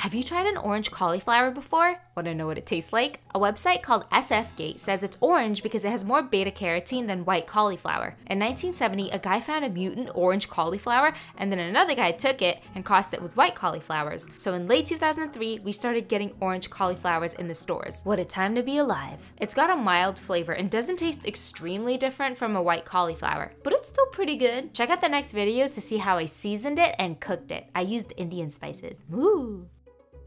Have you tried an orange cauliflower before? Want to know what it tastes like? A website called SFGate says it's orange because it has more beta carotene than white cauliflower. In 1970, a guy found a mutant orange cauliflower, and then another guy took it and crossed it with white cauliflowers. So in late 2003, we started getting orange cauliflowers in the stores. What a time to be alive. It's got a mild flavor and doesn't taste extremely different from a white cauliflower, but it's still pretty good. Check out the next videos to see how I seasoned it and cooked it. I used Indian spices. Woo!